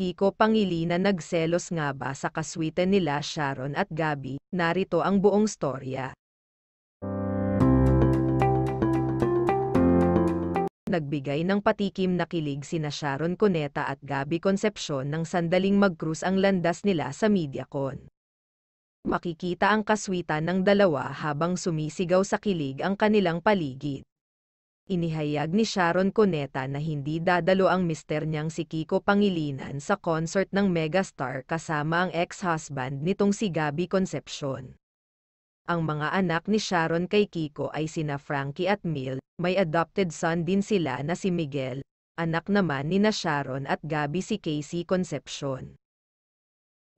Kiko Pangilinan nagselos nga ba sa kaswitan nila Sharon at Gabi? Narito ang buong storya. Nagbigay ng patikim na kilig sina Sharon Cuneta at Gabi Concepcion nang sandaling mag-cruise ang landas nila sa MediaCon. Makikita ang kaswitan ng dalawa habang sumisigaw sa kilig ang kanilang paligid. Inihayag ni Sharon Cuneta na hindi dadalo ang mister niyang si Kiko Pangilinan sa concert ng megastar kasama ang ex-husband nitong si Gabi Concepcion. Ang mga anak ni Sharon kay Kiko ay sina Frankie at Mil, may adopted son din sila na si Miguel, anak naman ni na Sharon at Gabi si Casey Concepcion.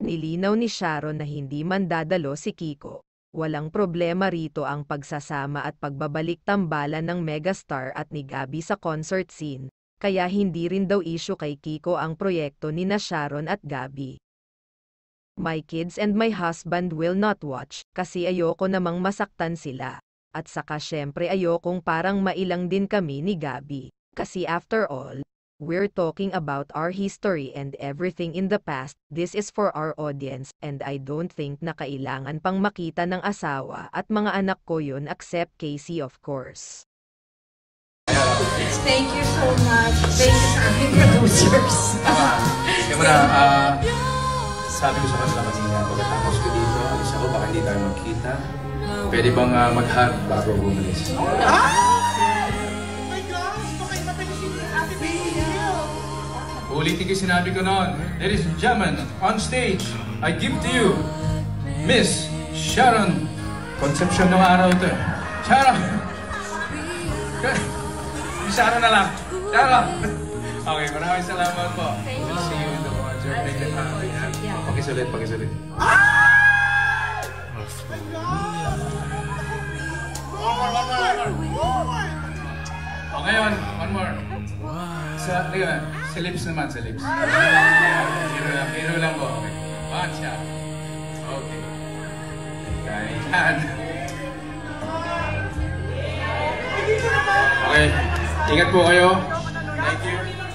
Nilinaw ni Sharon na hindi man dadalo si Kiko, walang problema rito ang pagsasama at pagbabalik tambalan ng megastar at ni Gabi sa concert scene, kaya hindi rin daw issue kay Kiko ang proyekto ni na Sharon at Gabi. My kids and my husband will not watch, kasi ayoko namang masaktan sila. At saka syempre ayokong parang mailang din kami ni Gabi. Kasi after all, we're talking about our history and everything in the past, this is for our audience, and I don't think na kailangan pang makita ng asawa at mga anak ko yun except Casey of course. Thank you so much. Thank you sa aming producers. Kaya mo na, ah, sabi ko sa kanila kanina, pagkatapos ko dito, alis ako, baka hindi tayo magkita. Pwede bang uh, mag-hug bago ako umalis? Ulitin ko sinabi ko noon. Ladies and gentlemen, on stage, I give to you, Miss Sharon Concepcion ng araw ito. eh. Sharon! Sharon na lang. Sharon! Okay, maraming salamat po. We'll see you in the concert. Thank you. Ah, Pakisulit, pakisulit. O ngayon, one more. Sa, teka, sa lips naman, sa lips. Hero lang, hero lang po. Okay. One shot. Okay. Kaya yan. Okay. Ingat po kayo. Thank you.